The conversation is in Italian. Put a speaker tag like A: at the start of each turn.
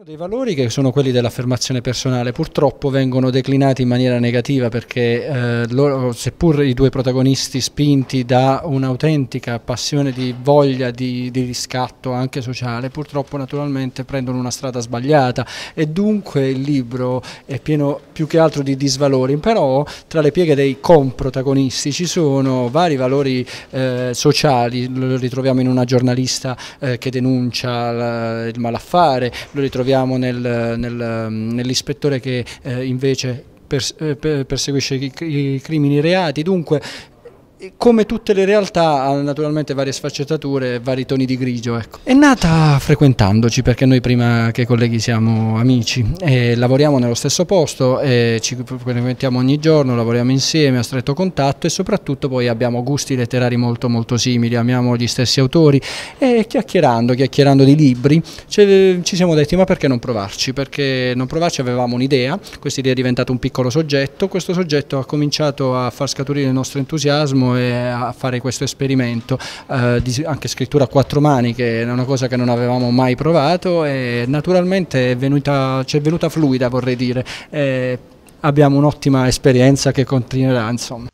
A: sono dei valori che sono quelli dell'affermazione personale, purtroppo vengono declinati in maniera negativa perché eh, loro, seppur i due protagonisti spinti da un'autentica passione di voglia di, di, riscatto anche sociale, purtroppo naturalmente prendono una strada sbagliata. E dunque il libro è pieno più che altro di disvalori, però tra le pieghe dei comprotagonisti ci sono vari valori eh, sociali, lo ritroviamo in una giornalista eh, che denuncia la, il malaffare, lo ritroviamo troviamo nel, nel, nell'ispettore che eh, invece eh, perseguisce i crimini reati, dunque come tutte le realtà ha naturalmente varie sfaccettature vari toni di grigio. Ecco. È nata frequentandoci perché noi prima che colleghi siamo amici e lavoriamo nello stesso posto, ci frequentiamo ogni giorno, lavoriamo insieme a stretto contatto e soprattutto poi abbiamo gusti letterari molto molto simili, amiamo gli stessi autori e chiacchierando, chiacchierando di libri ci siamo detti ma perché non provarci? Perché non provarci avevamo un'idea, questa idea è diventata un piccolo soggetto, questo soggetto ha cominciato a far scaturire il nostro entusiasmo a fare questo esperimento, eh, di, anche scrittura a quattro mani che è una cosa che non avevamo mai provato e naturalmente ci è venuta fluida vorrei dire. Eh, abbiamo un'ottima esperienza che continuerà insomma.